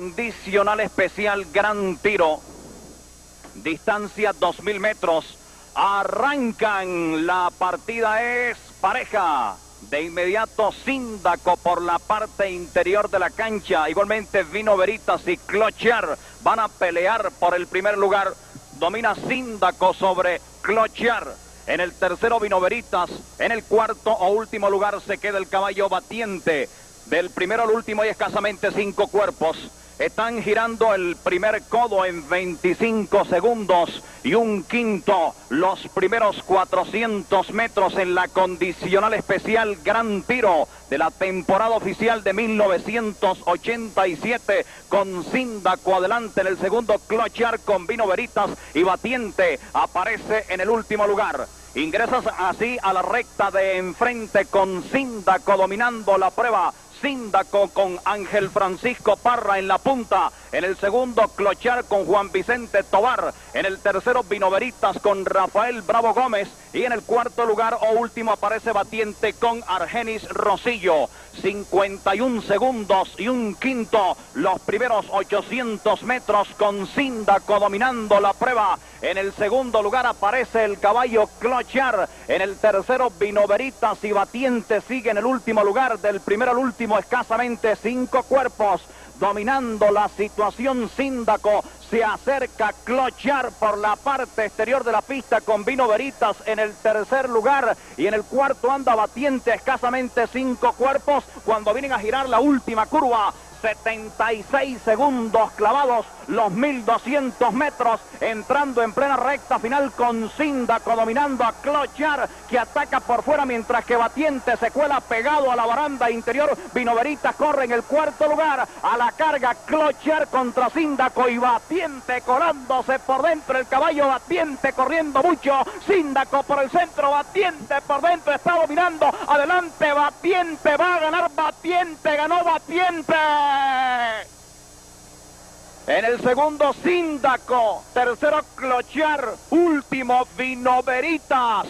Condicional especial, gran tiro. Distancia 2000 metros. Arrancan. La partida es pareja. De inmediato Síndaco por la parte interior de la cancha. Igualmente Vino Veritas y Clocher van a pelear por el primer lugar. Domina Síndaco sobre Clocher. En el tercero Vino Veritas. En el cuarto o último lugar se queda el caballo batiente. Del primero al último hay escasamente cinco cuerpos. Están girando el primer codo en 25 segundos y un quinto los primeros 400 metros en la condicional especial Gran Tiro de la temporada oficial de 1987 con Síndaco adelante en el segundo Clochar con Vino Veritas y Batiente aparece en el último lugar. Ingresas así a la recta de enfrente con Síndaco dominando la prueba Síndaco con Ángel Francisco Parra en la punta. En el segundo, Clochar con Juan Vicente Tobar. En el tercero, Vinoveritas con Rafael Bravo Gómez. Y en el cuarto lugar o último aparece Batiente con Argenis Rosillo. 51 segundos y un quinto. Los primeros 800 metros con Síndaco dominando la prueba. En el segundo lugar aparece el caballo Clochar. En el tercero, Vinoveritas y Batiente sigue en el último lugar. Del primero al último, escasamente cinco cuerpos dominando la situación Síndaco. Se acerca Clochar por la parte exterior de la pista con Vino Veritas en el tercer lugar y en el cuarto anda batiente escasamente cinco cuerpos cuando vienen a girar la última curva. 76 segundos clavados, los 1200 metros, entrando en plena recta final con Síndaco dominando a Clochar, que ataca por fuera mientras que Batiente se cuela pegado a la baranda interior. Vinoveritas corre en el cuarto lugar, a la carga Clochar contra Síndaco y Batiente colándose por dentro, el caballo Batiente corriendo mucho, Síndaco por el centro, Batiente por dentro, está dominando, adelante Batiente, va a ganar Batiente, ganó Batiente. En el segundo, Síndaco. Tercero, Clochar. Último, Vinoveritas.